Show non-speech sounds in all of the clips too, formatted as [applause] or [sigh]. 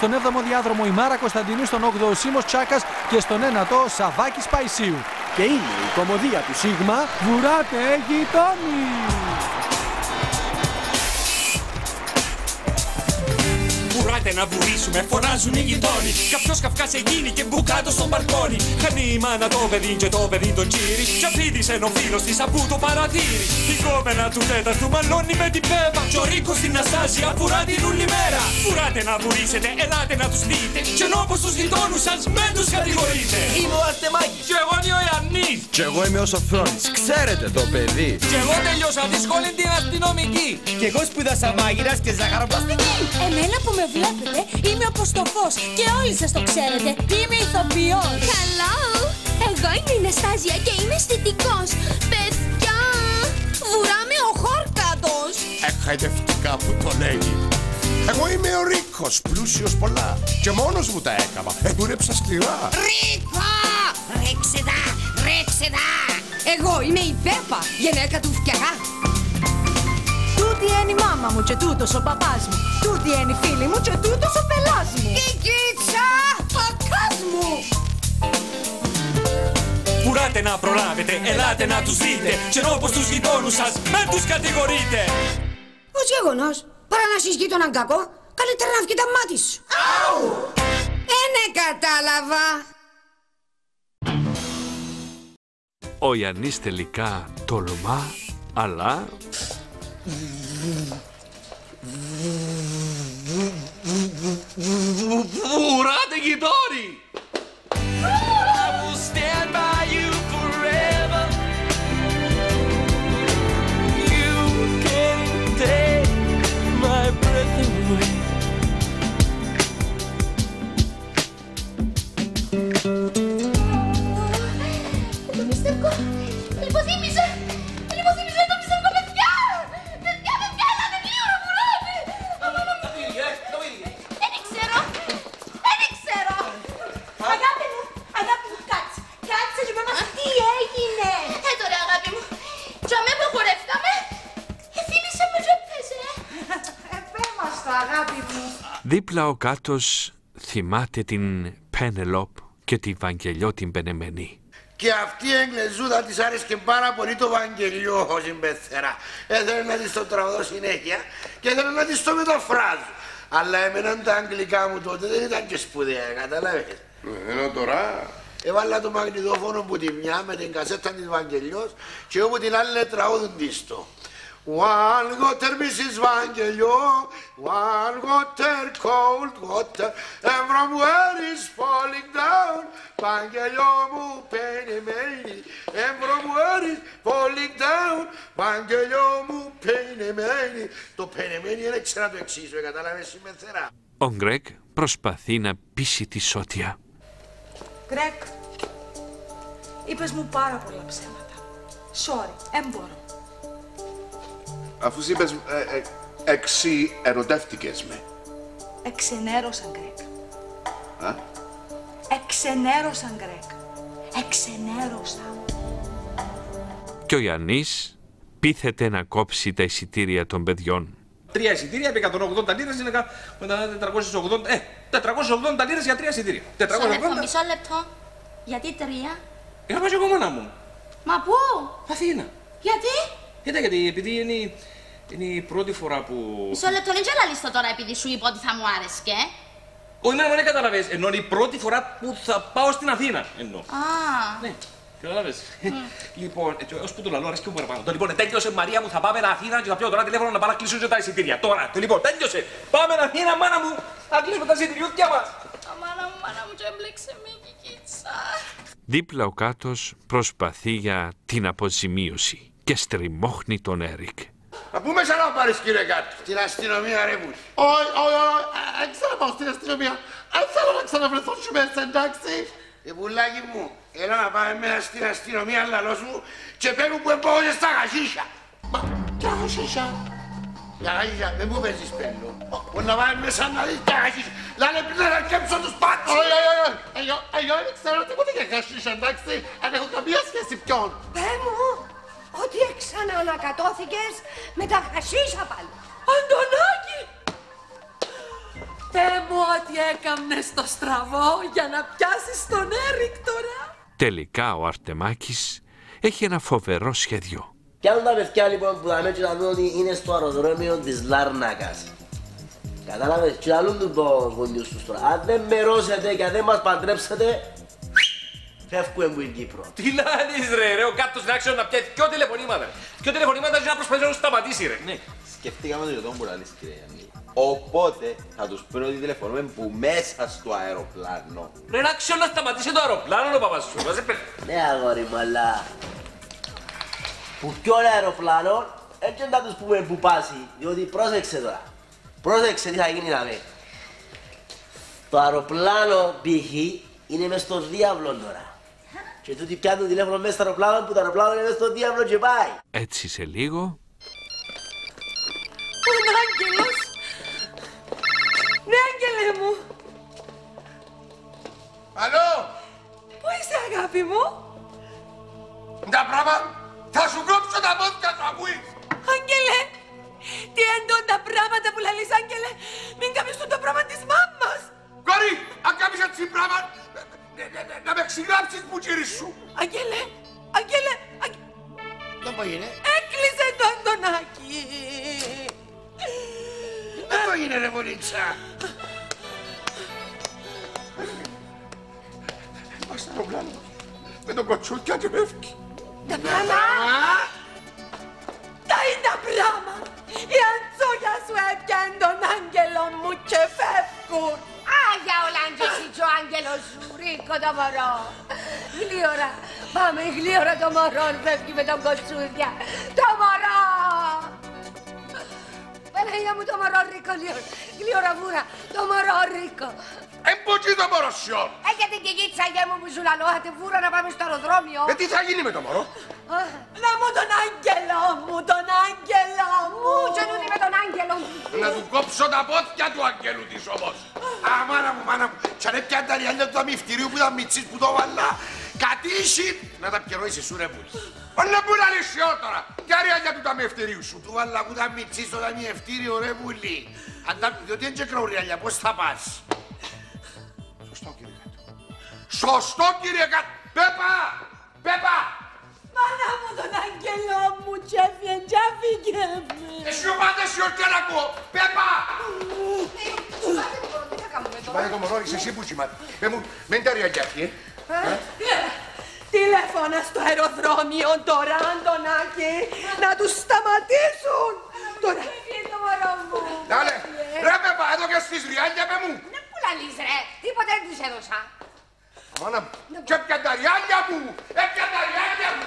Στον 7ο διάδρομο η Μάρα Κωνσταντινού, στον 8ο Σίμος Τσάκας και στον 9ο Σαβάκης Παϊσίου. Και είναι η κομμωδία του Σίγμα Βουράτε γειτόνι! Βουράτε να βουρήσουμε, φωνάζουν οι γειτόνι. Κάποιος καυκάς σε γίνει και μπουκάτος στο μπαλκόνι. Χανεί η μάνα το παιδί και το παιδί τον τσίρι. Κι αφίδησε ο φίλος της από το παρατήρι. Η κόμενα του τέταρτου μαλώνει με την πέμπα. Κι ο Ρίκος στην Αστάζια βουρά την όλη μέρα. Βουράτε να βουρήσετε, ελάτε να τους δείτε. Και ενώ όπως τους γειτόνους σας με τους κατηγορείτε. Είμαι ο Αρτεμάκης. Κι εγώ είμαι ο Ιαννή. Κι εγώ είμαι ο Σοφρόνης. Ξέρετε το παιδί. Κι εγώ τελειώσα τη σχολή την αστυνομική. Και εγώ σπούδασα μάγειρας και ζαχαροπλαστική. Εμένα που με βλέπετε είμαι ο Ποστοφός και όλοι σας το ξέρετε. Είμαι ηθοποιός. Hello! Εγώ είμαι η Νεστάζια και είμαι αισθητικός. Παιδιά, βουράμε ο χόρκατος. Εχαϊδευτικά που το λέγει. Εγώ είμαι ο Ρίκος, πλούσιος πολλά. Και μόνος μου τα έκανα. Εδούρεψα σκληρά. Ρίκο! Ρίξε τα! Ρίξε τα! Εγώ είμαι η Πέπα, γενέκα του φτιαγά. Τούτη είναι η μάμα μου και τούτος ο παπάς μου. Τούτη είναι η φίλη μου και τούτος ο πελάς μου. Κικίτσα! Πακάς μου! Βουράτε να προλάβετε, ελάτε να τους δείτε. Και ενώ όπως τους γειτόνους σας με τους κατηγορείτε. Ο γεγονός, παρά να συζητεί τον αγκακό, καλύτερα να βγει τα μάτι σου. Ε, ναι, κατάλαβα. Ο Ιαννής τελικά τολμά, αλλά Βουράτε γειτόνι. Δίπλα ο κάτος θυμάται την Πένελοπ και τη Βαγγελιό την πενεμένη. Και αυτή η Εγγλεζούδα της άρεσε πάρα πολύ το Βαγγελιό ως συμπεθέρα. Έθελε να της το τραγουδώ συνέχεια και έθελε να της το μεταφράζω. Αλλά εμένα τα αγγλικά μου τότε δεν ήταν και σπουδαία, κατάλαβες. Ενώ τώρα... Έβαλα το μαγνητόφωνο που τη μια με την κασέτα της Βαγγελιός και όπου την άλλη τραγούδουν της το. One water, Mrs. Βαγγελιό, one water, cold water, and from where is falling down, Βαγγελιό μου πενεμένη, and from where is falling down, Βαγγελιό μου πενεμένη. Το πενεμένη δεν ξέρω να το εξήσω, κατάλαβες συμμεθερά. Ο Γκρέκ προσπαθεί να πείσει τη Σότια. Γκρέκ, είπες μου πάρα πολλά ψέματα. Sorry, δεν μπορώ. Αφού είπες ε, ε, εξή ερωτεύτηκες με. Εξενέρωσαν, Γκρέκ. Α; Εξενέρωσαν, Γκρέκ. Εξενέρωσαν. Και ο Ιαννής πείθεται να κόψει τα εισιτήρια των παιδιών. Τρία εισιτήρια επί 180 λίρες είναι κα- μετά 480, ε, 480 λίρες για τρία εισιτήρια. 480. Μισό λεπτό. Γιατί τρία; Για να πάω και εγώ μόνα μου. Μα πού; Αθήνα. Γιατί; Κοίτα γιατί επειδή είναι, είναι η πρώτη φορά που... Μισό λεπτό, δεν τζαλαλείς το τώρα επειδή σου είπα ότι θα μου άρεσκε. Όχι, ναι, δεν καταλαβες. Ενώ είναι η πρώτη φορά που θα πάω στην Αθήνα. Εννοώ. Α. Ναι, καταλάβες. [laughs] λοιπόν, έτσι, ως που το λαλώ, αρέσκει μου παραπάνω. Το λοιπόν, τέλειωσε Μαρία μου, θα πάμε Αθήνα και θα πιω τώρα τηλέφωνο να πάω να κλείσω και τα εισιτήρια. Τώρα, το λοιπόν, τέλειωσε. Πάμε Αθήνα, μάνα μου, να κλείσουμε τα εισιτηριούθια μας. Αμάνα μου, μάνα μου, και έμπλεξε με η κικίτσα. Δίπλα ο κάτος προσπαθεί για την αποζημίωση και στριμώχνει τον Έρικ. Να πούμε σαν να πάρεις κύριε κάτω. Στην αστυνομία ρε πούς. Όχι, όχι, όχι, δεν ξέρω να πάω στην αστυνομία. Δεν θέλω να ξαναβρεθώ σου μέσα, εντάξει. Ε, πουλάκι μου, έλα να πάμε μέσα στην αστυνομία λαλός μου και παίρνουν που εμπόγεσαι στα γασίσια. Μα, ποια χασίσια. Για γασίσια, δεν μου παίζεις πέλο. Μπορεί να πάμε μέσα να δεις τα γασίσια. Λάλε πριν να κέψω τους πάτσους. Όχι, όχι, όχι. Εγώ, εγώ δεν ξέρω τίποτα για χασίσια, εντάξει. Δεν έχω καμία σχέση ποιον. Πε μου ότι ξαναανακατώθηκες με τα χασίσα πάλι. Αντωνάκη! Πε μου ότι ό,τι έκαμνες στο στραβό για να πιάσεις τον Έρικ τώρα. Τελικά ο Αρτεμάκης έχει ένα φοβερό σχέδιο. Πιάνουν τα παιδιά λοιπόν που θα με και να δουν ότι είναι στο αεροδρόμιο της Λάρνακας. Κατάλαβες, και λαλούν τους το γονιούς τους τώρα. Αν δεν με ρώσετε και αν δεν μας παντρέψετε, φεύγουμε από την Κύπρο. Τι να δεις ρε, ρε, ο κάτος να άξιο να πιέθει πιο τηλεφωνήματα. Πιο τηλεφωνήματα και να προσπαθήσει να σταματήσει ρε. Ναι. Σκεφτήκαμε το τον που λαλείς κύριε Γιάννη. Οπότε θα τους πω ότι τηλεφωνούμε που μέσα στο αεροπλάνο. Ρε, να άξιο να σταματήσει το αεροπλάνο ο παπάς σου. Μας έπαιρνε. Ναι αγόρι μου, αλλά... Που ποιον αεροπλάνο, έτσι να τους πούμε που πάσει, διότι πρόσεξε τώρα. Πρόσεξε τι θα γίνει να με. Το αεροπλάνο π.χ. είναι μες στο διάβλο τώρα. Και τούτοι πιάνουν τηλέφωνο μέσα στο αεροπλάνο που το αεροπλάνο είναι μες στο διάβλο και πάει. Έτσι σε λίγο Ο κόψω τα πόδια του αγγέλου της όμως. Α, μάνα μου, μάνα μου. Κι αν έπιαν τα ριάλια του αμυφτηρίου που ήταν μητσής που το βάλα. Κατήσι να τα πιερώσει σου ρε πουλ. Όλα που να λύσει τώρα. Ποια ριάλια του τα μυφτηρίου σου. Του βάλα που ήταν μητσής στο ταμιευτήριο ρε πουλί. Αν τα διότι δεν τσεκρώ ριάλια, πώς θα πας; Σωστό κύριε Κάτω. Σωστό κύριε Κάτω. Πέπα! Πέπα! Μάνα μου τον άγγελο μου και έφυγε και έφυγε με. Εσύ ο πάντας σιωρτή να ακούω. Πέπα! Τι θα κάνουμε τώρα. Πάμε το μωρό, είσαι εσύ που κοιμάται. Πέ μου, μεν τα ριάλια αυτή, ε; Τηλέφωνα στο αεροδρόμιο τώρα, Αντωνάκη, να τους σταματήσουν. Τώρα. Έφυγε το μωρό μου. Δάλε, ρε Πέπα, εδώ και στις ριάλια με μου. Ναι, πού λαλείς ρε, τίποτα δεν τους έδωσα. Μάνα μου, και έπιαν τα ριάλια μου, έπιαν τα ριάλια μου.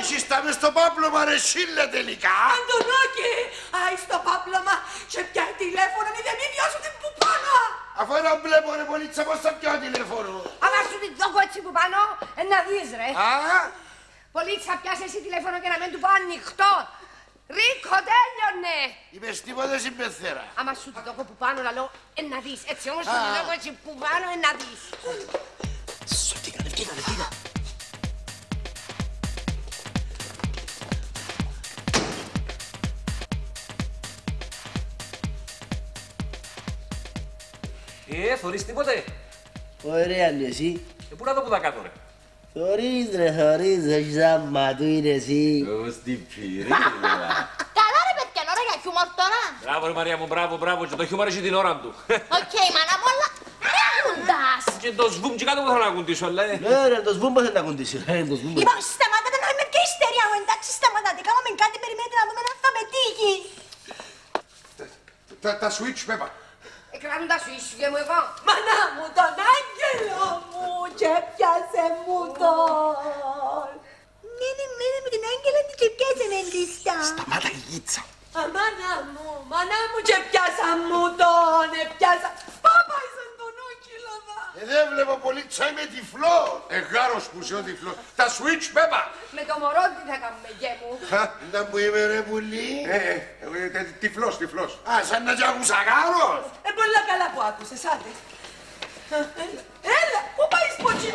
Εσείς τα μες στο πάπλωμα ρε σύλλε τελικά. Αντωνάκη, άι στο πάπλωμα και πιάει τηλέφωνο, μη δεν μη βιώσω την πουπάνα. Αφού ένα βλέπω ρε πολίτσα πώς θα πιάω τηλέφωνο. Άμα σου την δω έτσι που πάνω, ε, να δεις ρε. Α, Πολίτσα πιάσε εσύ τηλέφωνο και να μην του πω ανοιχτό. Ρίκο, τέλειωνε. είπες τίποτα συμπεθέρα. Άμα σου την δω που πάνω, λαλό, ε, να δεις. Έτσι όμως σου Α. την δω έτσι που πάνω, ε, να δεις. Ε, θωρείς τίποτε; Ωραία είναι εσύ. Ε, πού να το που τα κάτω ρε. Θωρείς ρε, θωρείς, όχι σαν ματού είναι εσύ. Ως την πυρίλα. Καλά ρε παιδιά, ώρα για χιούμορ τώρα. Μπράβο ρε Μαρία μου, μπράβο, μπράβο. Και το χιούμορ έχει την ώρα του. Οκ, μάνα μου, αλλά ρέχοντας. Και το σβούμ και κάτω που θα να ακουντήσω, αλλά ε. Ναι ρε, το σβούμπο δεν τα κουντήσει. Ε, το σβούμπο. Λοιπόν, σταμάtate να είμαι και ιστερία μου, εντάξει, σταματάτε. Κάμαμε κάτι, περιμένετε να δούμε αν θα πετύχει. Τα, τα switch Πέπα. Εκράτουν τα σου ίσου μου εγώ. Μάνα μου τον άγγελο μου και πιάσε μου τον. Μένε, μένε με την άγγελα την και πιάσε με λίστα. Σταμάτα η γίτσα. Αμάνα μου, μάνα μου και πιάσα μου τον, ε, πιάσα. Πάπα είσαι τον όκυλο δα. Ε, δεν βλέπω πολίτσα, είμαι τυφλό. Ε, γάρος που είσαι ο τυφλός. Τα switch Πέπα. Με το μωρό τι θα κάνουμε, γέ μου. Α, να που είμαι ρε πουλί. Ε, ε, ε, τυφλός, τυφλός. Α, σαν να τζαγούσα γάρος. Ε, πολλά καλά που άκουσες, άντε. Έλα, Έλα, πού πάεις ποτσί.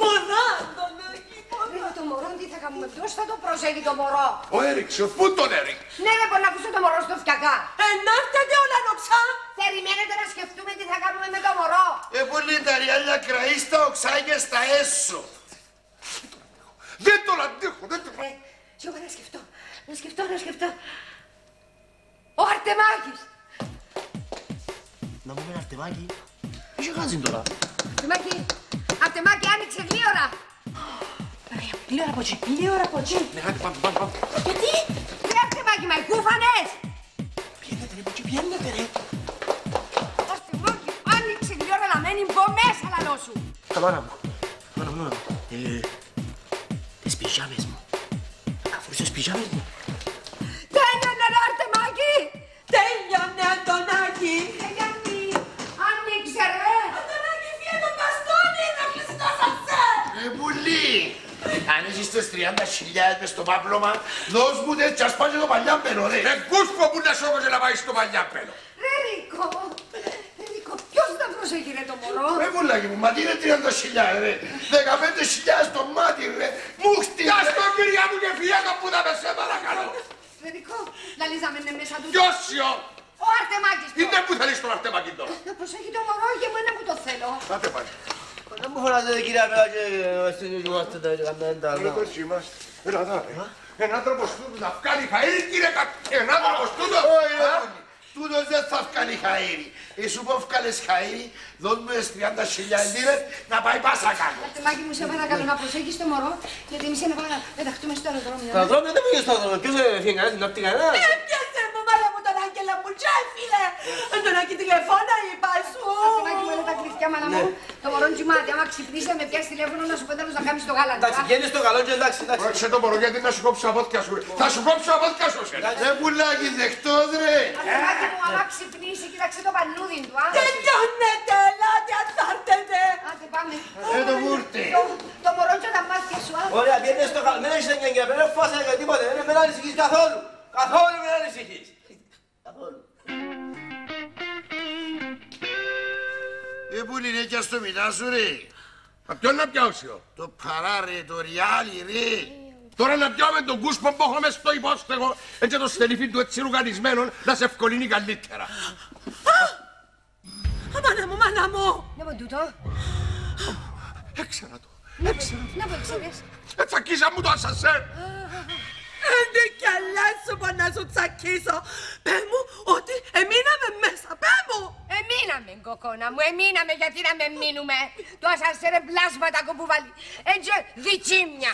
Ποδά, Αντωνάκη, Ρε, ποδά. το μωρό τι θα κάνουμε, ποιος θα το προσέχει το μωρό; Ο Έριξ, πού τον Έριξ; Ναι, ρε, να αφήσω το μωρό στο φτιακά. Ε, να έρθετε όλα νοψά. Περιμένετε να σκεφτούμε τι θα κάνουμε με το γυαλιά κραείς στα οξά και στα έσω. Δεν τον αντέχω, δεν τον... Σιωπά να σκεφτώ, να σκεφτώ, να σκεφτώ. Ο Αρτεμάκης. Να μου πεις αρτεμάκι. Είχε χάσει τώρα; Αρτεμάκη, Αρτεμάκη άνοιξε γλύωρα. Γλύωρα από εκεί, γλύωρα από εκεί. Ναι, άντε, πάμε, πάμε, πάμε. Γιατί, ρε Αρτεμάκη, μα οι κούφανες. Πιένετε ρε, ποτσι πιένετε ρε. Γλύωρα να μένει μπω μέσα λαλός σου. Καμάνα μου. Καμάνα μου, ε, τις πιζάμες μου. Αφού τις πιζάμες μου. Τέλειωνε ρε Αρτεμάκη. Τέλειωνε, Αντωνάκη! Γιάννη, άνοιξε ρε. Αντωνάκη, φύγε το μπαστόνι να κλείσει το σανσέρ! Ε, πουλί. Αν είσαι στις 30 χιλιάδες μες στο πάπλωμα, δώσ' μου τέτοια σπάσει το παλιάμπελο, ρε. Ε, κούσπο που να σώμος να πάει στο παλιάπελο. Ρε Ρίκο, ρε Ρίκο, ποιος δεν προσέχει ρε το μωρό. Ρε πουλάκι μου, μα τι είναι 30 χιλιάδες, ρε. 15 χιλιάδες το μάτι, ρε. Μου χτυπέ. Γεια στο κυρία μου και φύγε το που θα με σε παρακαλώ. Ρε Ρίκο, λαλίζαμε είναι μέσα του. Γιώσιο. Ο Αρτεμάκης. Είναι που θέλεις τον αρτεμάκι τώρα. Να προσέχει το μωρό και εμένα που το θέλω. Άτε πάλι. Να μου φωνάζετε κυρία Πέρα και είμαστε τα καμέντα. Ρε το εσύ είμαστε. Έλα δά, ρε. Ένα άνθρωπος τούτος να βγάλει χαΐρι, κύριε Κα... Ένα άνθρωπος τούτος. Όχι, ρε, Α, πουλί. Τούτος δεν θα βγάλει χαΐρι. Εσύ που βγάλες χαΐρι, δώσ' μου τις 30 χιλιάδες λίρες να πάει πάσα κάτω. Αρτεμάκη μου, σε παρακαλώ να προσέχεις το μωρό, γιατί εμείς είναι πάρα να πεταχτούμε στο αεροδρόμιο. Τα δρόμια δεν πήγες στο δρόμιο. Ποιος έφυγε κανένας, την άπτη κανένας; Έπιασε μου, μάνα μου τον Άγγελα μου, και έφυγε! Αντωνάκη, τηλεφώνα, είπα σου! Αρτεμάκη μου, έλα τα κλειφτιά, μάνα μου. Το μωρό κοιμάται, άμα ξυπνήσει να με πιάσει τηλέφωνο να σου πω τέλος να κάνεις το γάλα. Εντάξει, βγαίνεις στο καλό και εντάξει, εντάξει. Ρώτησε το μωρό γιατί να σου κόψω τα πόδια σου. ρε. Θα σου κόψω τα πόδια σου. εσένα. Ρε πουλάκι, δεχτός, ρε. Αρτεμάκη μου, άμα ξυπνήσει, κοίταξε το παλούδι του, α. Τελειώνετε, ελάτε, αθάρτετε! Άντε πάμε. Ε, το βούρτε. Το- Το μωρό και τα μάτια σου, α. Ωραία, βγαίνεις στο καλό. Μην έχεις εννιά, δεν φάσαι για τίποτε. Δεν με ανησυχείς καθόλου. Καθόλου με ανησυχείς. Ε, πουλί, είναι και στο μητά σου, ρε. Μα ποιον να πιάσω. Το παρά, ρε, το ριάλι, ρε. Τώρα να πιάμε τον κούσπο που έχω μες στο υπόστεγο έτσι το στελιφί του έτσι ρουγανισμένο να σε ευκολύνει καλύτερα. Α, μάνα μου, μάνα μου! Να πω τούτο. Έξερα το. Να πω- Να πω ξέρεις. Ε, τσακίσα μου το ασανσέρ. Είναι κι καλά σου πω να σου τσακίσω! Πε μου ότι εμείναμε μέσα, πε μου! Εμείναμε, κοκόνα μου, εμείναμε γιατί να με μείνουμε. Το ασανσέρ πλάσματα κουμπουβάλι. Έτσι, διτσίμια.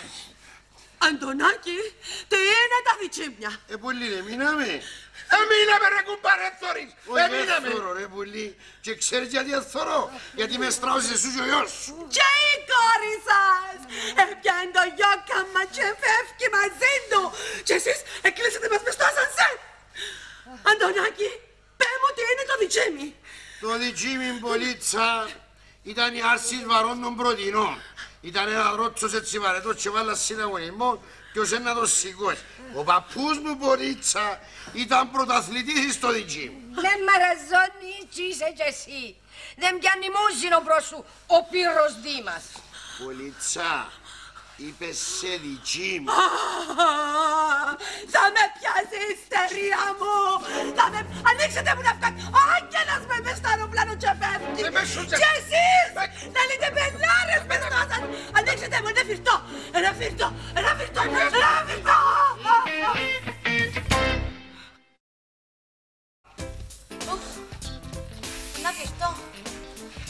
Αντωνάκη, τι είναι τα διτσίμια! Ε, πουλί, ρε, μείναμε. Εμείναμε ρε κουμπάρε θωρείς. Όχι, δεν Εμείναμε. θωρώ, ρε, πουλί. Και ξέρεις γιατί δεν θωρώ; Γιατί με στράουσες σου και ο γιος σου. Και η κόρη σας! Έπιανε το γιο κάμα και φεύγει μαζί του! Και εσείς εκλείσατε μας μες στο ασανσέρ! Αντωνάκη, πέ μου τι είναι το διτσίμι! Το διτσίμι μπολίτσα ήταν η άρση βαρών των πρωτινών. Ήταν ένα ρότσος έτσι βαρετός και βάλα συναγωνισμό και ως ένα το σηκώσει. Ο παππούς μου μπολίτσα ήταν πρωταθλητής στο διτσίμι. Δεν μαραζώνει τι είσαι κι εσύ. Δεν πιάνει μούζινο προς σου ο πύρος Δήμας. Μπολίτσα, είπες σε διτσίμι. Α, Θα με πιάσει η ιστερία μου! Θα με... Ανοίξτε μου να βγάλει! Ο άγγελος με μες στο αεροπλάνο και φεύγει! Ε, μες σου τσε- Και εσείς! Να λέτε πελάρες μες στο ασαν... Ανοίξτε μου, είναι φυρτό! Ένα φυρτό! Ένα φυρτό! Ένα φυρτό! Να φυρτώ.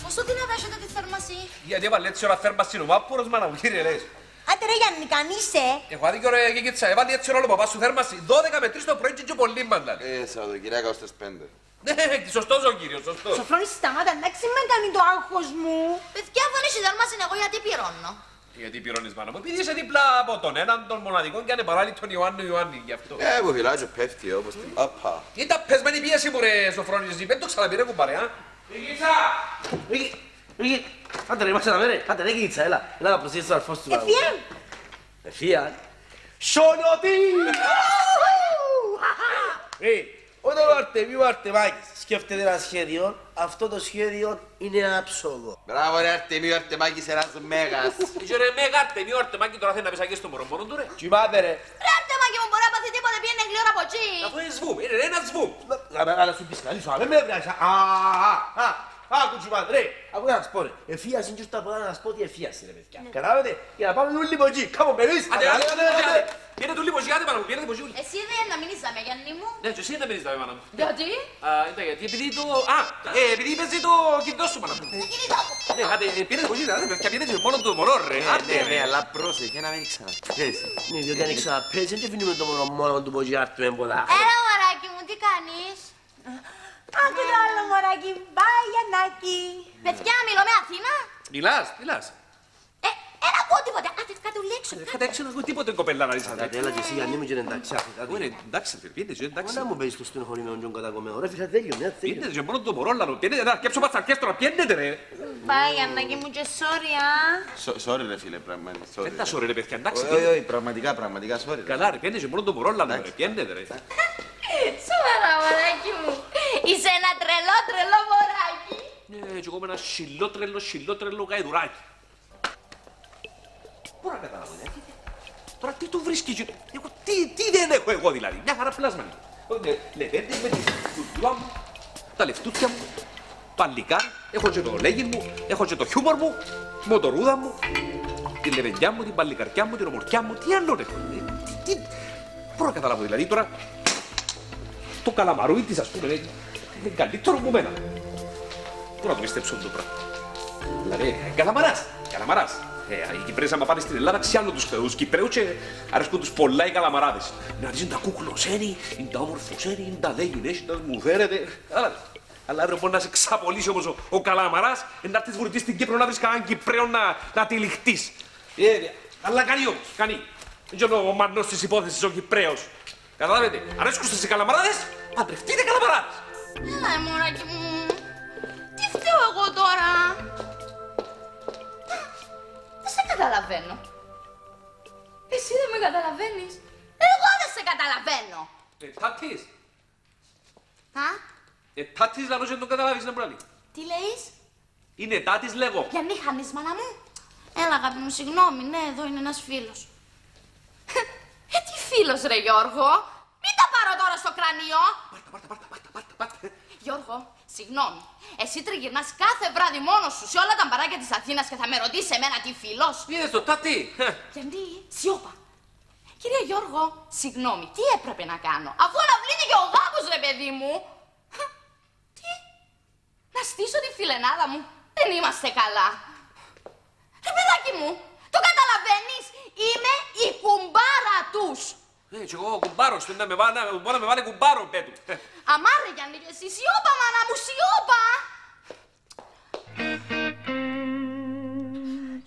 Πόσο δυνατά έχετε τη θέρμαση. Γιατί έβαλε έτσι ώρα θέρμαση ο μάπουρος μάνα μου κύριε λες. Άντε ρε Γιάννη, κανείσαι. Εγώ άδικο ρε Γεκίτσα, έβαλε έτσι ώρα ο παπάς σου θέρμαση 12 με 3 το πρωί και πολύ μάλλον. Ε, Σαββατοκυριακά ως τις 5. Ναι, σωστός ο κύριος, σωστός. Σοφρόνη, σταμάτα, εντάξει με κάνει το άγχος μου. Παιδιά, αφού είναι η θέρμαση, εγώ γιατί πληρώνω; Γιατί πυρώνεις μάνα μου, επειδή είσαι δίπλα από τον έναν των μοναδικών και είναι παράλληλοι τον Ιωάννου Ιωάννη γι' αυτό. Ε, που φυλάει και πέφτει όπως την πάπα. Ήταν πεσμένη πίεση μου ρε Σοφρόνης, εσύ δεν το ξαναπήρε κουμπάρε, α. Γεκίτσα! Ρίκη, Ρίκη, άντε ρε, είμαστε να μέρε. Άντε ρε, Κίτσα, έλα. Έλα να προσθέσεις τον αρφός του. Εφιάν. Εφιάν. Σιωνοτή! Ε, όταν ο Αρτεμίου Αρτεμάκης σκέφτεται ένα σχέδιο, αυτό το σχέδιο είναι άψογο. Μπράβο ρε Αρτεμίου, Αρτεμάκης ένας μέγας. [laughs] Είσαι ρε μέγα αρτεμίο αρτεμάκι τώρα θέλει να πεις αγγές στο μωρό μόνο του ρε. Κοιμάται ρε. Ρε Αρτεμάκη μου, μπορεί να πάθει τίποτε, πιένε γλύωρα από εκεί. Αφού είναι σβούμ, είναι ένα σβούμ. Αλλά σου πεις καλή σου, αλλά με έβγαζα. Α, α, α, Άκου τσιμάν, ρε, άκου να σας πω ρε. Εφίασε και ήρθα από εδώ να σας πω ότι εφίασε ρε παιδιά. Καταλάβετε, για να πάμε όλοι από εκεί. Come on, babies. Άντε, άντε, άντε, άντε, άντε. Πιένε του λίγο, άντε πάνω μου, πιένε του λίγο. Εσύ δεν να μείνεις με Γιάννη μου. Ναι, και εσύ δεν μείνεις τα μάνα μου. Γιατί; Α, ήταν γιατί, επειδή το... Α, ε, επειδή παίζει το κινητό σου, μάνα μου. Ναι, άντε, ε, πιένε του λίγο, άντε, παιδιά, πιένε του μόνο το μωρό, ρε. Άντε, Ναι, αλλά πρόσεχε να μην ξαναπέσεις. Ναι, διότι αν ξαναπέσει, δεν αφήνουμε το μόνο μόνο του πως γιάρτουμε πολλά. Έλα μωράκι μου, τι κάνεις; Άκου το άλλο μωράκι, μπάει Γιαννάκη. Παιδιά, μιλώ με Αθήνα. Μιλάς, μιλάς. Ε, έλα ακούω τίποτα. Άντε, κάτω λέξω. Κατά έξω να ακούω τίποτε κοπέλα να ρίξα. Άντε, έλα και εσύ, αν είμαι και εντάξει, άκου, άκου. Ωραία, εντάξει, πιένε, εντάξει. Μα να μου παίζεις το στενοχωρημένο και τον κατακομμένο. Ρε φίλε, τέλειο, ναι, τέλειο. Πιένε, και μόνο το μωρό, λαλό, πιένε, να αρκέψω πατσαρκές τώρα, πιένετε, ρε. Πάει Γιαννάκη μου και sorry, α. Sorry ρε φίλε, πραγματικά. sorry, Δεν τα ρε. σωρέ, ρε, παιδιά, εντάξει. Όχι, όχι, πραγματικά, πραγματικά, sorry. ρε. Καλά, ρε, πιένε, και μόνο το μωρό, λαλό, ρε, πιένετε, ρε. Σοβαρά, μωράκι μου. Είσαι ένα τρελό, τρελό μωράκι. Ναι, και εγώ με ένα σιλό τρελό, σιλό τρελό γαϊδουράκι. Πού να καταλάβω, ναι. Τώρα τι του βρίσκεις, και- εγώ, τι, τι δεν έχω εγώ δηλαδή, μια χαρά πλάσμα είναι. Λεβέντες με τη κουλτούρα μου, τα λεφτούτια μου, παλικάρι, έχω και το λέγιν μου, έχω και το χιούμορ μου, μοτορούδα μου, τη λεβεντιά μου, την παλικαριά μου, την ομορφιά μου, τι άλλο έχω. ε, Τι, τι, πού να καταλάβω δηλαδή τώρα, το καλαμαρούι της ας πούμε, είναι είναι καλύτερο από μένα. Πού να το πιστέψω το πράγμα; Δηλαδή, ε, καλαμαράς, καλαμαράς. Ε, οι Κυπρέες άμα πάνε στην Ελλάδα ξιάνουν τους, τους Κυπρέους και αρέσκουν τους πολλά οι καλαμαράδες. Να δεις είναι τα κούκλωσένοι, είναι τα όμορφωσένοι, είναι τα δέγινες, είναι τα μου φέρετε. Κατάλαβες. Αλλά αύριο μπορεί να σε ξαπολύσει όμως ο, ο καλαμαράς, ε, να έρθεις βουρητής στην Κύπρο να βρεις κανέναν Κυπρέο να, να τη λιχτείς. Ε, ε, αλλά κάνει όμως, κάνει. Δεν είναι ο μανός της υπόθεσης ο Κυπρέος. Καταλάβετε, αρέσκουν στις καλαμαράδες, παντρευτείτε καλαμαράδες. Έλα, ε, μωράκι μου. Τι φταίω εγώ τώρα. Δεν σε καταλαβαίνω. Εσύ δεν με καταλαβαίνεις. Εγώ δεν σε καταλαβαίνω. Ε, τάτης, Α, ε, τάτης λαλός δεν τον καταλάβεις να μπράλει. τι λέεις. Είναι τάτης λέγω. Για μη χάνεις, μάνα μου. Έλα, αγάπη μου, συγγνώμη. Ναι, εδώ είναι ένας φίλος. Ε, τι φίλος, ρε Γιώργο. Μην τα πάρω τώρα στο κρανίο. Γιώργο, συγγνώμη. Εσύ τριγυρνάς κάθε βράδυ μόνος σου σε όλα τα μπαράκια της Αθήνας και θα με ρωτήσεις εμένα τι φίλος. Είδες το τάτι. Γιατί, σιώπα. Κύριε Γιώργο, συγγνώμη, τι έπρεπε να κάνω, αφού αναβλήθηκε ο γάμος, ρε παιδί μου. Τι, να στήσω τη φιλενάδα μου, δεν είμαστε καλά. Ρε παιδάκι μου, το καταλαβαίνεις, είμαι η κουμπάρα τους. Ε, και εγώ κουμπάρος, του να με βάλει, μπορεί να με βάλει κουμπάρο, πέτου. Αμάρε Γιάννη και εσύ, σιώπα μάνα μου, σιώπα.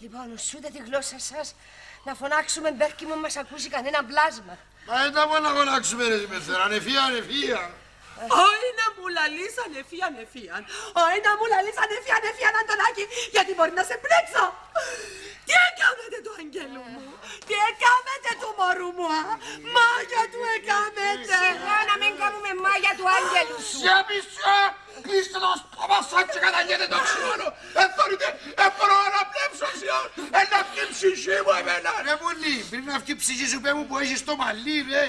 Λοιπόν, σούτε τη γλώσσα σας να φωνάξουμε μπέρκι μου μας ακούσει κανένα πλάσμα. Μα δεν τα μπορούμε να φωνάξουμε ρε Δημεθέρα, ανεφία, ανεφία. Όχι να μου λαλείς ανεφία, ανεφία. Όχι να μου λαλείς ανεφία, ανεφία, Αντωνάκη, γιατί μπορεί να σε πλέξω. Τι έκαμετε του αγγέλου μου, τι έκαμετε του μωρού μου, α; Μάγια του έκαμετε. Σιγά να μην κάνουμε μάγια του άγγελου σου. Σε μισό! Κλείστε το στόμα σας και καταγγέτε το ξύλο! Εθωρείτε, εφορώ να πλέψω σιώ! Ένα βγει ψυχή μου εμένα! Ρε πολύ, πριν να βγει η ψυχή σου πέ μου που έχεις το μαλλί ρε.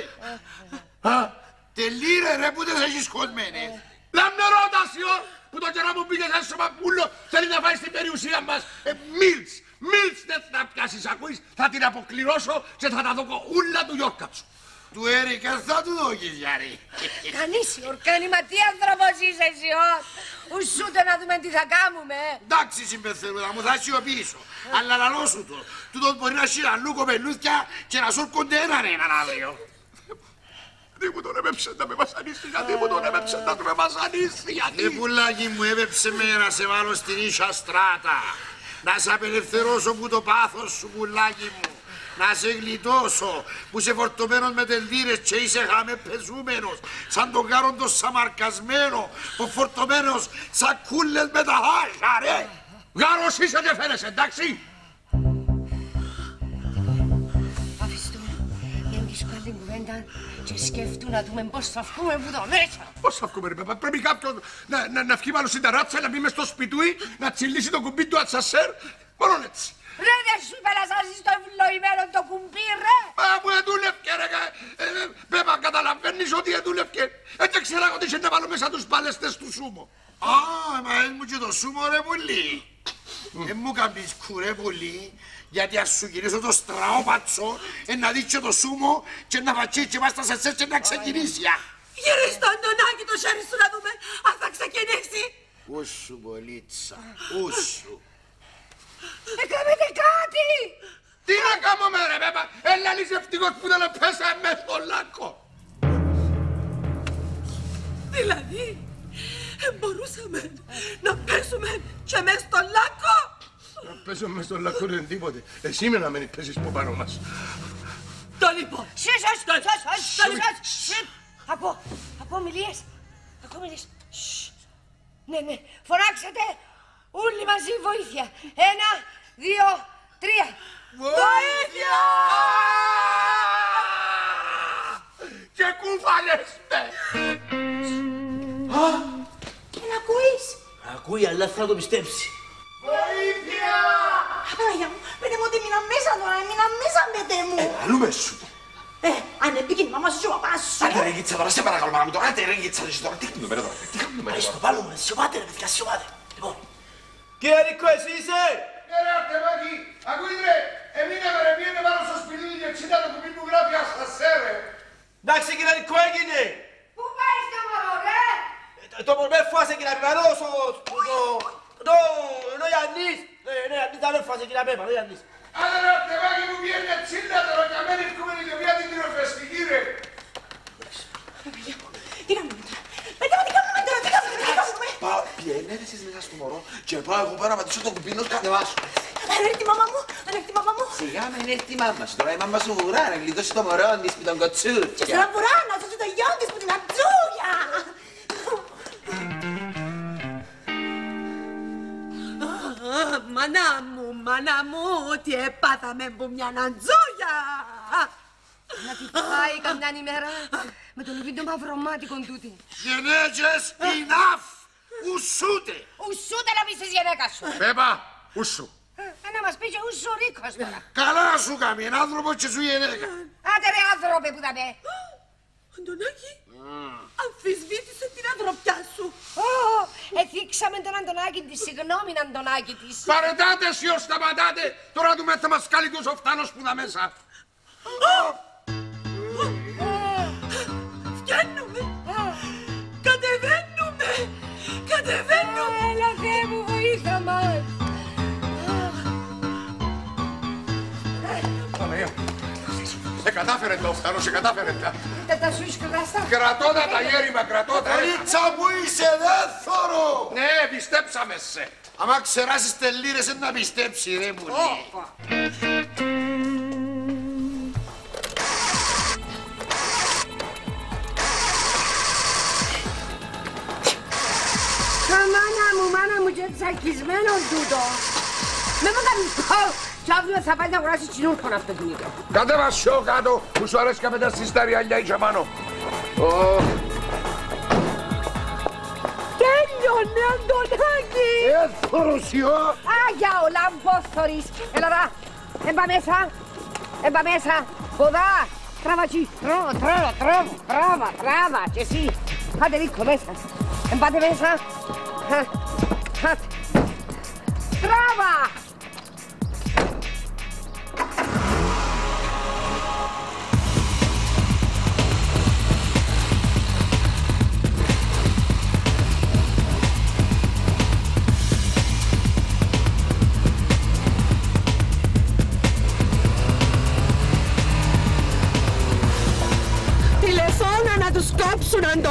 Τελεί ρε ρε που δεν σε έχεις κοσμένες. Να με ρώτας σιώ! Που το καιρό μου πήγες σαν σωμαπούλο θέλει να πάει στην περιουσία μας! Ε, Μίλτς! Μίλτς δεν θα πιάσεις ακούεις! Θα την αποκληρώσω και θα τα δω ούλα του Γιώργα σου! Του Έρικα θα του δώκεις γιάρη. Κανείς ορκάνει, μα τι άνθρωπος είσαι εσύ, ο; Ουσούτε να δούμε τι θα κάνουμε. Εντάξει συμπεθερούδα μου, θα σιωπήσω. Αλλά λαλό σου το. Τούτος μπορεί να έχει αλλού κοπελούθια και να σου έρχονται έναν έναν αύριο. Γιατί μου τον έπεψε να με βασανίσει, γιατί μου τον έπεψε να με βασανίσει, γιατί... Ναι πουλάκι μου έπεψε με να σε βάλω στην ίσια στράτα. Να σε απελευθερώσω που το πάθος σου πουλάκι μου. Να σε γλιτώσω που είσαι φορτωμένος με τελτήρες και είσαι χαμέ πεζούμενος σαν τον γάρον το σαμαρκασμένο που φορτωμένος σαν κούλες με τα χάσια ρε. Γάρος είσαι και φαίνεσαι, εντάξει! Αφήστε το, για να σου την κουβέντα και σκεφτού να δούμε πώς θα βγούμε από εδώ μέσα. Πώς θα βγούμε, ρε παπά, πρέπει κάποιος να, να, να βγει πάνω στην ταράτσα, να μπει μες στο σπιτούι, να τσιλήσει το κουμπί του ατσασέρ, μόνο έτσι. Ρε δεν σου είπε να σας στο ευλογημένο το κουμπί ρε. Μα μου εδούλευκε ρε, ε, ε, Πέπα, καταλαβαίνεις ότι εδούλευκε. Έτσι ξέρα ότι είχε να βάλω μέσα τους παλέστες του σούμο. Α, μα ες μου και το σούμο ρε πουλί. Ε μου κάνεις κουρέ πουλί, γιατί ας σου γυρίσω το στραόπατσο, ε, να δεις και το σούμο και να φατσίσει και μας τα σεσές και να ξεκινήσει. α. Γυρίς το Αντωνάκη το χέρι σου να δούμε αν θα ξεκινήσει. Ούσου πολίτσα, ούσου. Έκανετε κάτι! Τι να κάνουμε ρε πέπα, έλα είσαι ευτυχώς που δεν πέσα μες στο λάκκο. Δηλαδή, ε, μπορούσαμε να πέσουμε και μες στο λάκκο. Να πέσω μες στο λάκκο δεν τίποτε. Εσύ με να μην πέσεις που πάνω μας. Το λοιπόν. Σως, σως, σως, σως, σως, σως. Ακούω, ακούω μιλίες. Ακούω μιλίες. Σσ. Ναι, ναι, φωνάξετε όλοι μαζί βοήθεια. Ένα, δύο, τρία. Βοήθεια! Και κούφαλες με. Να ακούεις; Ακούει, αλλά θα το πιστέψει. Βοήθεια! Παναγιά μου, πέτε μου ότι μείναν μέσα τώρα, μείναν μέσα πέτε μου. Αλλούμε σου. Ε, αν έμπηκε η μαμά σου και ο παπάς σου. Άντε ρε γίτσα τώρα, σε παρακαλώ μάνα μου τώρα, άντε ρε γίτσα τώρα, τι κάνουμε τώρα, τι κάνουμε Πάει τώρα. στο πάνω μας, σιωπάτε ρε παιδιά, σιωπάτε. Λοιπόν, κύριε Νίκο, εσύ είσαι; Ναι ρε Αρτεμάκη, ακούεις ρε, εμείναμε ρε πήγαινε πάνω στο σπίτι και ξύτα το κουμπί που γράφει ασασέ ρε. Εντάξει κύριε Νίκο, έγινε. Πού πάει το μωρό, ρε! Ε, Το μορμέ φάσε κύριε Πεπανό, το... Το... Το... Ο Γιάννης. Ναι, ναι, Γιάννης δεν φάσε κύριε Πέπα, ο Γιάννης. Άντε ρε Αρτεμάκη μου πήγαινε τσίλτα τώρα καμένη ερχόμενη και οποία την τυροφεστική ρε. Τι κάνουμε τώρα. Πέτε μου τι κάνουμε τώρα, τι κάνουμε, τι κάνουμε. Πα, πιένετε εσείς μέσα στο μωρό και πάω εγώ πέρα να πατήσω το κουμπί να τους κατεβάσω. Αν έρθει η μαμά μου, αν έρθει η μαμά μου. Σιγά με είναι έρθει η μάμα σου τώρα, η μάμα σου βουρά να γλιτώσει το μωρό της με τον Και κοτσούρκια. στον αμπουρά να σώσει το γιο της που την ατζούγια. Α, Μάνα μου, μάνα μου, ότι έπαθαμε που μια ναντζούια. Να τη φάει καμιά ημέρα με τον βίντεο μαυρομάτικο τούτη. Γενέκες, enough, ουσούτε. Ουσούτε να πεις της γυναίκας σου. Πέπα, ούσου. Ε, να μας πει και ούσου ρίκος τώρα. Καλά σου κάνει, ένα άνθρωπος και σου γενέκα. Άντε ρε άνθρωπε που τα πει. Αντωνάκη, αμφισβήτησε την ανθρωπιά σου. Ω, εθίξαμε τον Αντωνάκη της, συγγνώμη Αντωνάκη της. Παρετάτε εσύ ως σταματάτε, τώρα του μέτε μας κάλει τους ο φτάνος που δα μέσα. Βγαίνουμε, κατάφερε το φτάνο, σε κατάφερε τα. Τα τα σου σκοτάστα. Κρατώ τα τα γέρημα, κρατώ τα. Πολίτσα που είσαι, δεν θωρώ. Ναι, πιστέψαμε σε. Άμα ξεράσεις τελείρες να πιστέψει ρε μου. Α, μάνα μου, μάνα μου και τσακισμένο τούτο. Με μου κάνεις πω. Κι αύριο θα πάει να αγοράσεις τσινούρκον αυτοκίνητο. Κατέβα σιώ κάτω, που σου αρέσει καπέτα στη στάρι αλλιά είσαι πάνω. Ω, Τέλειωνε, Αντωνάκη! Ε, θωρωσιό. Άγια ο λαμπόθωρης. Έλα εδώ. Έμπα μέσα. Έμπα μέσα. Ποδά. Τράβα εκεί. Τράβα, τράβα, τράβα, τράβα, τράβα. Και εσύ. Πάτε δίκο μέσα. Εμπάτε μέσα. Χα, χα. Τράβα.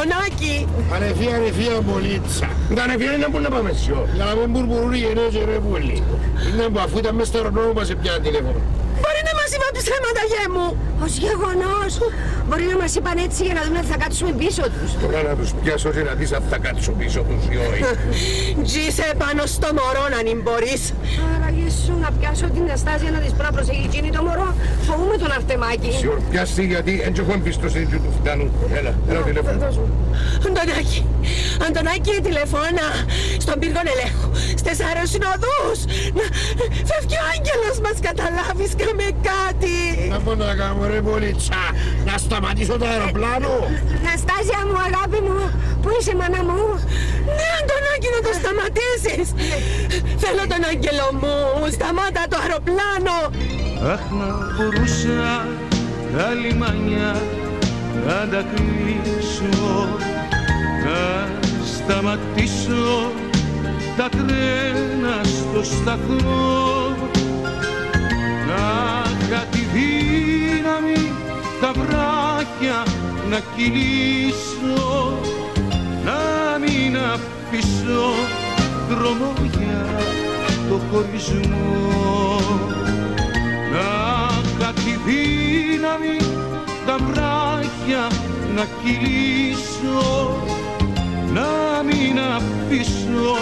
Κόψουν, Αντωνάκη. Ανεφία, ανεφία, πολίτσα. Τα ανεβιάνει είναι που να πάμε σιώ. Για να μην μπουρμπουρούν οι γενέες ρε πουλί. Είναι που αφού ήταν μες στο ρονό μας πια τηλέφωνο. Μπορεί να μας είπαν ψέματα, γέ μου. Ως γεγονός. Μπορεί να μας είπαν έτσι για να δούμε ότι θα κάτσουμε πίσω τους. Τώρα να τους πιάσω και να δεις αν θα κάτσω πίσω τους ή όχι. [laughs] Τζίσε πάνω στο μωρό αν μπορείς. Άρα Ιησού να πιάσω την Αστάζια να της πω να προσέχει εκείνη το μωρό. Φοβούμαι τον Αρτεμάκη. Σιωρ, πιάστη γιατί δεν έχω εμπιστοσύνη του φτάνου. Έλα, έλα τηλέφωνο. Αντωνάκη, Αντωνάκη τηλεφώνα στον πύργο ελέγχου, στις αεροσυνοδούς. Να... Φεύγει ο άγγελος μας, καταλάβεις, κάμε κάτι. Να πω να κάνω ρε πολίτσα. Να σταματήσω το αεροπλάνο. Αναστάζια μου, αγάπη μου, πού είσαι μάνα μου. Ναι, Αντωνάκη το σταματήσεις. Θέλω τον άγγελο μου. Σταμάτα το αεροπλάνο. Αχ να μπορούσα τα λιμάνια να τα κλείσω να σταματήσω τα τρένα στο σταθμό να είχα τη δύναμη τα βράχια να κυλήσω να μην αφήσω δρόμο για το χωρισμό να είχα τη δύναμη τα βράχια να κυλήσω να μην αφήσω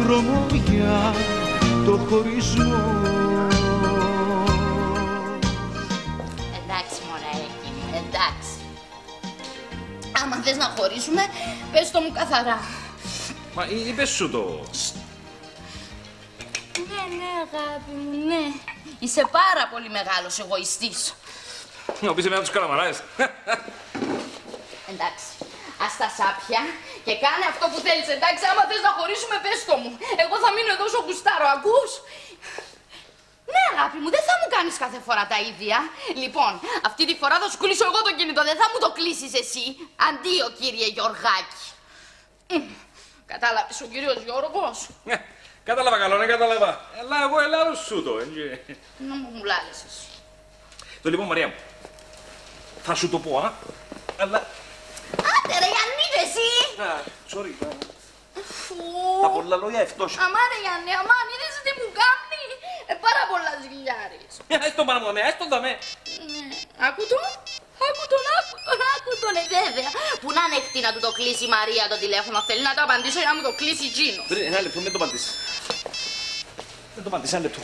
δρόμο για το χωρισμό Εντάξει, μωράκι μου, εντάξει. Άμα θες να χωρίσουμε, πες το μου καθαρά. Μα είπες σου το. Ναι, ναι, αγάπη μου, ναι. Είσαι πάρα πολύ μεγάλος εγωιστής. Να πεις εμένα τους καλαμαράες. Εντάξει, ας τα σάπια και κάνε αυτό που θέλεις, εντάξει. Άμα θες να χωρίσουμε, πες το μου. Εγώ θα μείνω εδώ όσο γουστάρω, ακούς; Ναι, αγάπη μου, δεν θα μου κάνεις κάθε φορά τα ίδια. Λοιπόν, αυτή τη φορά θα σου κλείσω εγώ το κινητό, δεν θα μου το κλείσεις εσύ. Αντίο, κύριε Γιωργάκη. Μμ, Κατάλαβες ο κύριος Γιώργος; Ε, Κατάλαβα καλό, ναι, κατάλαβα. Ελά, εγώ ελάρω σου το. έτσι. Να μου μουλάρεις εσύ. Το λοιπόν, Μαρία μου, θα σου το πω, α. Αλλά... Άντε ρε, Γιάννη, εσύ. Α, sorry. Φου. Τα πολλά λόγια ευτός. Αμά ρε Γιάννη, αμά, είδες τι μου κάνει. Ε, πάρα πολλά ζηλιάρης. Ας τον πάνω μου, ναι, ας τον δαμέ. Ναι. Άκου τον, άκου τον, άκου τον, άκου τον, ε, βέβαια. Που να ανεχτεί να του το κλείσει η Μαρία το τηλέφωνο, θέλει να το απαντήσω για να μου το κλείσει εκείνο. Βρε, ένα λεπτό, μην το παντήσεις. Δεν το παντήσεις, ένα λεπτό.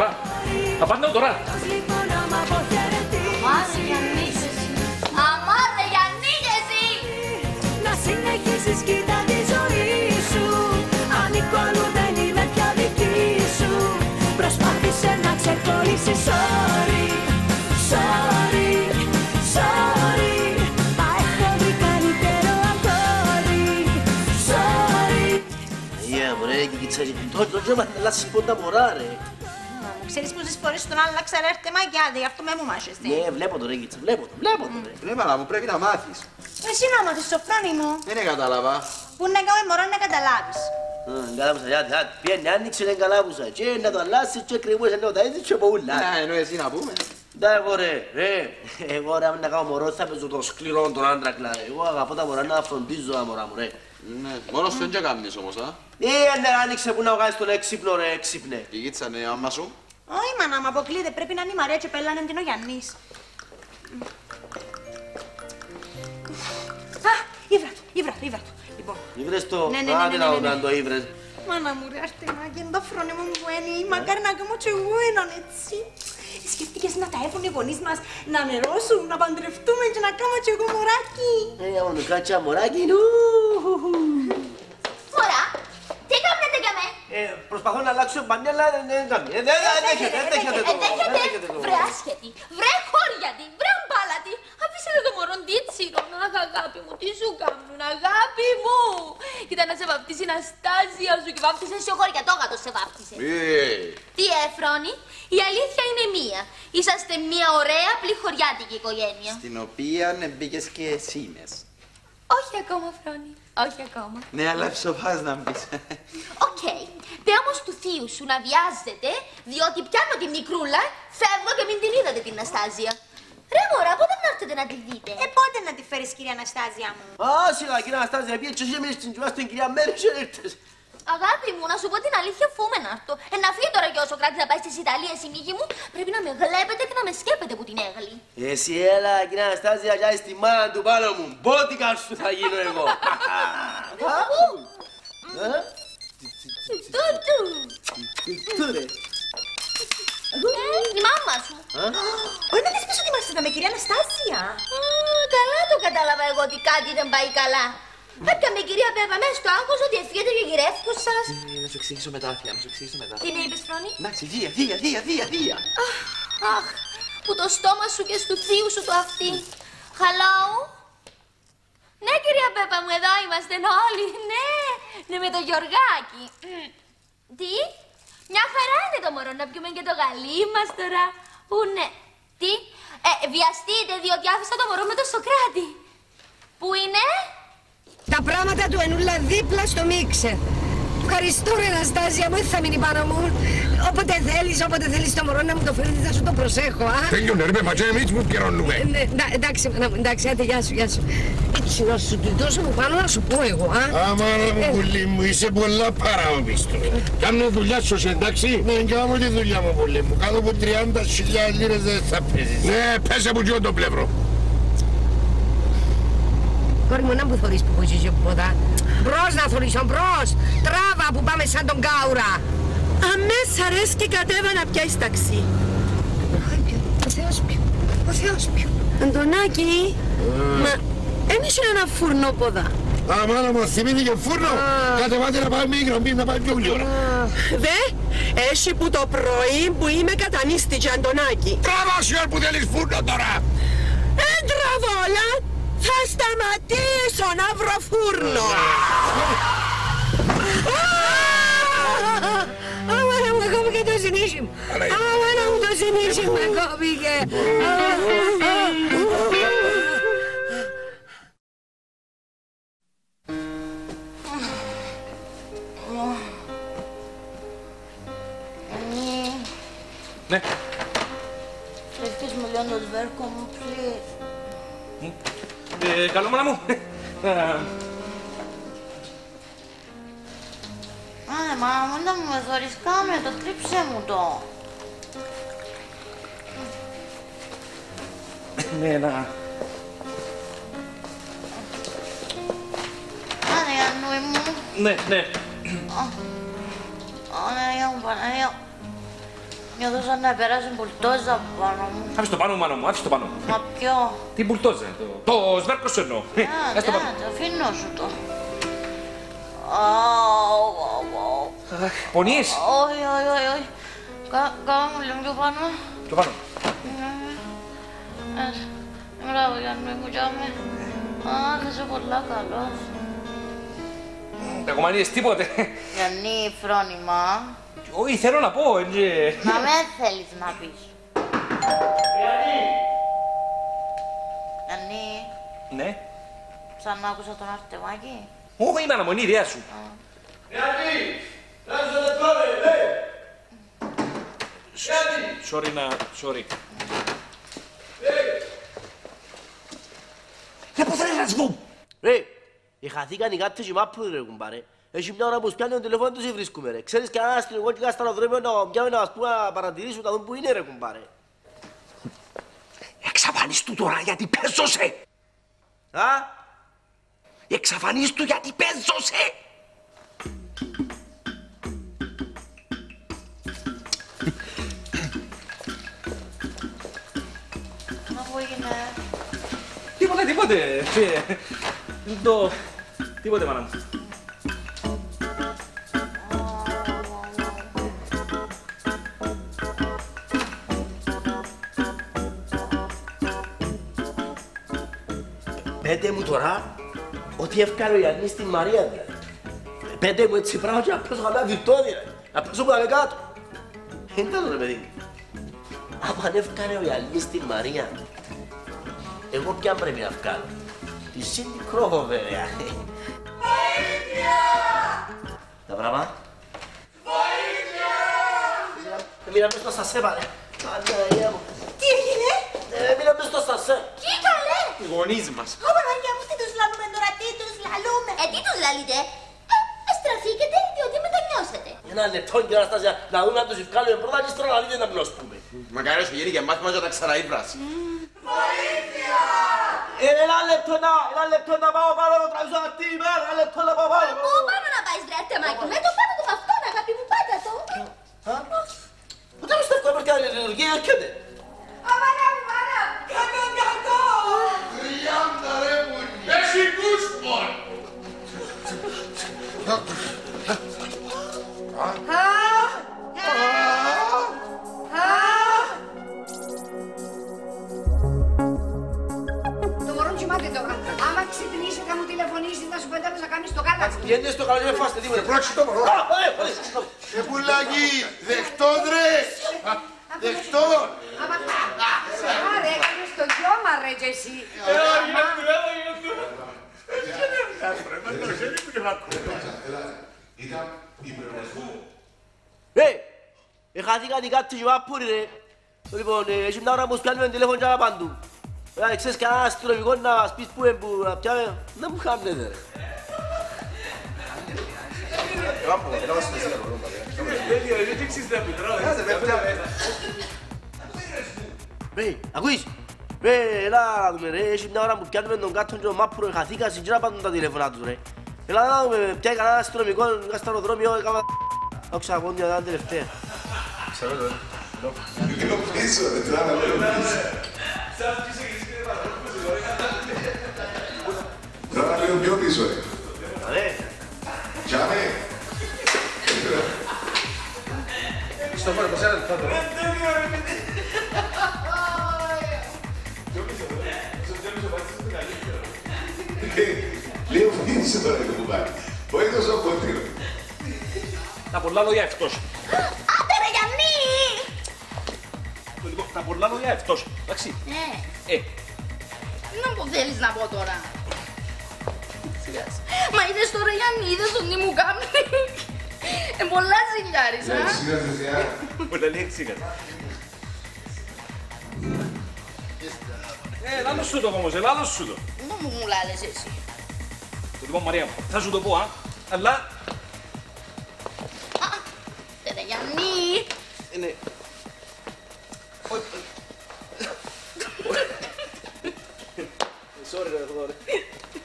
Δικό μας Απαντάω τώρα. Απαντάω τώρα. Λοιπόν άμα αποχαιρετήσεις Αμά ρε Γιάννη, εσύ. Αμά ρε Γιάννη, εσύ. Να συνεχίσεις κοίτα τη ζωή σου Ανήκω αλλού δεν είμαι πια δική σου Προσπάθησε να ξεχωρίσεις Sorry, sorry, sorry Μα έχω βρει καλύτερο αγόρι Sorry Αγία μου ρε, και κοιτάξτε, τώρα το τζέμα θα αλλάσεις πόντα μωρά ρε. Ξέρεις πόσες φορές τον άλλαξα ρε έρτε μαγιάδε, γι' αυτό με μου μάχεστε. Ναι, βλέπω το ρε Κίτσα, βλέπω το, βλέπω το ρε. Ρε μάνα μου, πρέπει να μάθεις. Εσύ να μάθεις σοφρόνι μου, Δεν κατάλαβα. που να κάνω μωρό να καταλάβεις. Καλάβουσα, γιατί, γιατί, πιένει, άνοιξε την καλάβουσα και να το αλλάσεις και κρυμούσε λίγο τα έτσι και παούλα. Ναι, ενώ εσύ να πούμε. Ναι, εγώ ρε, ρε, εγώ ρε, αν να κάνω μωρό θα παίζω το σκληρό τον άντρα κλάδε. Εγώ αγαπώ τα μωρά να φροντίζω τα μωρά μου ρε. Ναι, μόνος σου δεν και κάνεις όμως, α. Ε, αν δεν άνοιξε που να βγάλεις τον έξυπνο ρε, έξυπνε. Η Κίτσα είναι η άμα σου. Όχι μάνα μου, αποκλείεται, πρέπει να είναι η Μαρία και πέλανε την ο Γιάννης. Α, ήβρα του, ήβρα του, ήβρα του. Λοιπόν, Ήβρες το, Ναι, ναι, ναι, άντε ναι, να ναι, το ναι. κάνω το ήβρες. μάνα μου ρε, αρτεμά και το φρόνι μου που είναι, μακάρι να κάνω και εγώ έναν έτσι. Σκέφτηκες να τα έρθουν οι γονείς μας να νερώσουν, να παντρευτούμε και να κάνω και εγώ μωράκι; Ε, άμα με κάτσα μωράκι, νου. Μωρά, τι κάνετε για με. Ε, προσπαθώ να αλλάξω μπανιά, αλλά δεν δεν κάνει. Ε, Δεν δεν δέχεται, δεν δέχεται το. Δεν δέχεται το. Βρε άσχετη, βρε χώριατη, βρε μπάλατη. Αφήστε το μωρό τίτσιρο. Αχ, αγάπη μου, τι σου κάνουν, αγάπη μου. Κοίτα να σε βαπτίσει η Αναστάζια σου και βάπτισε σε χώρια, το γάτο σε βάπτισε. Ε, Τι έφρονη, η αλήθεια είναι μία. Είσαστε μία ωραία πληχωριάτικη οικογένεια. Στην οποία μπήκες και εσύ μες. Όχι ακόμα, Φρόνη. Όχι ακόμα. Ναι, αλλά ψοφάς να μπεις. Οκ. Δε όμως του θείου σου να βιάζεται, διότι πιάνω τη μικρούλα, φεύγω και μην την είδατε την Αναστάζια. Ρε μωρά, πότε να έρθετε να τη δείτε; Ε, πότε να τη φέρεις κυρία Αναστάζια μου; Α, σιγά, κυρία Αναστάζια, πήγε και εσύ εμείς στην κοιμά στην κυρία Μέρη και ήρθες. Αγάπη μου, να σου πω την αλήθεια, φούμε να έρθω. Ε, να φύγει τώρα και ο Σοκράτης να πάει στις Ιταλίες η νίκη μου, πρέπει να με γλέπετε και να με σκέπετε που την έγλει. Εσύ έλα, κυρία Αναστάζια, για στη μάνα του πάνω μου. Μπότικας σου θα γίνω εγώ. [laughs] Ε; Τούτου. Τι ρε. Η μάμα σου. Όχι να της πεις ότι μας είδαμε, κυρία Αναστάσια. Α, καλά το κατάλαβα εγώ ότι κάτι δεν πάει καλά. Κάποια με κυρία Πέπα μέσα στο άγχος ότι ευχαριστώ και γυρεύκους σας. Ε, Να σου εξηγήσω μετά, Θεία, να σου εξηγήσω μετά. Τι με είπες, Φρόνη; Εντάξει, Θεία, Θεία, Θεία, Θεία, Θεία. Αχ, που το στόμα σου και στου θείου σου το αυτή. Hello? Ναι, κυρία Πέπα μου, εδώ είμαστε όλοι. Ναι, ναι, με το Γιωργάκι. Μμ. Τι; Μια χαρά είναι το μωρό να πιούμε και το γαλί μας τώρα. Ού, ναι. Τι; Ε, βιαστείτε, διότι άφησα το μωρό με το Σοκράτη. Πού είναι; Τα πράγματα του ενούλα δίπλα στο μίξερ. Ευχαριστώ ρε Αναστάσια μου, δεν θα μείνει πάνω μου. Όποτε θέλεις, όποτε θέλεις το μωρό να μου το φέρεις, θα σου το προσέχω, α. Τέλειωνε ρε, μα και εμείς που πληρώνουμε. Ε, ναι, εντά- εντάξει, μάνα μου, εντάξει, άντε, γεια σου, γεια σου. Έτσι, να σου τη δώσω μου πάνω να σου πω εγώ, α. Αμάρα Ε. μου πουλί μου, είσαι πολλά παραόπιστο. Κάνε δουλειά σου, εντάξει. Ναι, κάνω τη δουλειά μου πουλί μου. Κάτω από 30.000 λίρες δεν θα παίζεις. Ναι, πέσε που γιον το πλευρό. Κόρη μου, να μου θωρείς που πούσεις και ποδά. Μπρος να θωρήσω, μπρος. Τράβα που πάμε σαν τον Κάουρα. Αμέσα αρέσει και κατέβα να πιάσεις ταξί. Ο Θεός πιου, ο Θεός πιου. Αντωνάκη, μα ένιξε ένα φουρνό ποδά. Αμάνα μου, θυμήθηκε φούρνο. Κατεβάτε να πάμε μίκρο, μην να πάμε πιο γλυόρα. Δε, έχει που το πρωί που είμαι κατανίστηκε, Αντωνάκη. Τράβα σου που θέλεις φούρνο τώρα. Εν τραβόλα, θα σταματήσω να βρω φούρνο. Αμάνα μου, κόπηκε το συνήσι μου. Αμάνα μου, το συνήσι μου καλό μάνα μου. Ε, Α, μάμα μου, να μου με θωρείς, κάμε το, τρίψε μου το. Ναι, να... Άντε, Ιαννούι μου. Ναι, ναι. Παναγία μου, Παναγία. Νιώθω σαν να περάσει μπουλτόζα από πάνω μου. Άφησε το πάνω, μάνα μου, άφησε το πάνω. Μα ποιο; Τι μπουλτόζε, το, το σβέρκος σου εννοώ. Ε, Άντε, Ας το πάνω. άντε, αφήνω σου το. Αου, αου, αου. Αχ, Πονείς, Όχι, όχι, όχι, όχι. Κα- Κάμε μου λίγο πιο πάνω. το πάνω. Ε, Μπράβο, Γιάννη μου, γιάμε. Αχ, είσαι πολλά καλός. Κακομανίες, τίποτε. Γιάννη, φρόνημα. Όχι, θέλω να πω, ε, Μα με θέλεις να πεις. Γιάννη, Ναι. σαν άκουσα τον Αρτεμάκη. Όχι, μάνα μου, είναι η ιδέα σου. Sorry να... Sorry. Ρε πού θέλεις να σβού! Ρε, εχαθήκαν οι κάτες και μάπουν ρε κουμπάρε. Έχει μια ώρα που σπιάνει το τηλεφώνο τους βρίσκουμε ρε. Ξέρεις κανένα αστυνομικό και στα αεροδρόμιο να πιάμε να μας πούμε να παρατηρήσουν να δουν που είναι ρε κουμπάρε. Εξαφανίστου τώρα γιατί παίζωσε. Α, Εξαφανίστου γιατί παίζωσε. Μα πού έγινε. Τίποτε, τίποτε. Ε, Το... Τίποτε, μάνα μου. Πέτε μου τώρα ότι έφκανε ο Γιάννης στην Μαρία δηλαδή. Πέτε μου έτσι πράγμα και να πέσω καμιά βιρτόδια. Να πέσω που κάτω. Είναι τέλος ρε παιδί μου. Άμα έφκανε ο Γιάννης στην Μαρία, εγώ ποια πρέπει να βγάλω. Τη Σίντι Κρόβο βέβαια. Τα πράγμα. Βοήθεια! Μείναμε στο σασέ πάλι. Παναγία μου. Τι έγινε; Ε, Μείναμε στο σασέ. Τι καλέ. Οι γονείς μας. Ω Παναγία μου, τι τους λαλούμε τώρα, τι τους λαλούμε. Ε, τι τους λαλείτε; Ε, στραφήκετε διότι μετανιώσετε. Ένα λεπτό κύριε Αναστάσια, να δούμε αν τους ευκάλουμε πρώτα και στρώνα να δείτε να μιλώσουμε. Μακάρι σου γίνει και μάθημα και τα ξαναείπρας. Ε, Ένα λεπτό να, ένα λεπτό να πάω πάνω να τραβήσω ένα τίμημα, ένα λεπτό να πάω πάνω. Πού πάμε να πάεις βρε Αρτεμάκη, με το πάνω του με αυτόν αγάπη μου, πάτα το. Πού τα πιστεύω, μορφιά είναι λειτουργία, έρχεται. Αμάνα μου, μάνα, κούσπον. Α, α. Το μωρό κοιμάται τώρα. Άμα ξυπνήσει θα μου τηλεφωνήσει να σου πω τέλος να κάνεις το γάλα. Πιέντε στο καλό, δεν φάστε τίποτα. Πρόξε το μωρό. Α, ε, ε, συγγνώμη. Ε, πουλάκι, δεχτό ρε. Δεχτό. Άμα Άρα έκανες το γιώμα ρε και εσύ. Ε, ε, χάθηκαν οι κάτω και βάπούροι ρε. Λοιπόν, ε, έχει μια ώρα που σπιάνουμε τηλέφωνο και παντού. Ε, ξέρεις κανένα αστυνομικό να μας πεις πού είναι που να πιάμε. Να μου χάνετε ρε. Ρε, ακούεις. Ρε, έλα να δούμε ρε, έχει μια ώρα που πιάνουμε τον κάτω και τον μάπουρο, χαθήκα συγκύρα πάντων τα τηλέφωνα τους ρε. Έλα να δούμε, πιάει κανένα αστυνομικό, είχα στο αεροδρόμιο, έκανα... Άκουσα από την ήταν τελευταία. Λίγο πίσω, ρε, τράβα λίγο πίσω. Τράβα λίγο πιο πίσω, ρε. Ρε, Τσάμε. Στο μόνο, πως ένα λεπτό. Λίγο πίσω τώρα το κουμπάκι. Όχι τόσο κοντινό. Τα πολλά λόγια εκτός. Άντε ρε Γιάννη! Λοιπόν, τα πολλά λόγια εκτός. Εντάξει. Ε, Ε, τι να πω θέλεις να πω τώρα. Σιγά σου. Μα είδες τώρα Γιάννη, είδες τον τι μου κάνει. Ε, πολλά ζηλιάρης, α. Σιγά, σιγά. πολλά λέει Ε, λάλος σου το όμως, ε, λάλος σου το. Να μου μου λάλες εσύ. Λοιπόν, Μαρία μου, θα σου το πω, α. Αλλά, Ε, ρε Γιάννη. είναι... sorry ρε, εγώ ρε.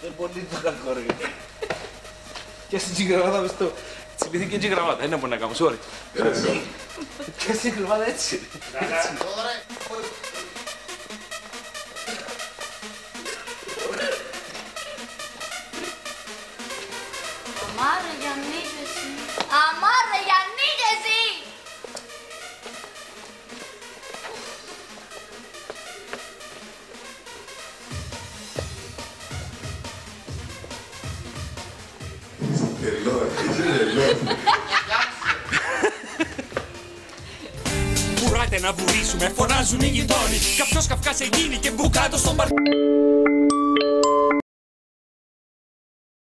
Δεν πολύ το κακό ρε. Και στην γραβάτα μες το... Τσιλήθηκε και η γραβάτα, δεν μπορεί να κάνω, sorry. Και στην γραβάτα έτσι. Αμάρε Βουράτε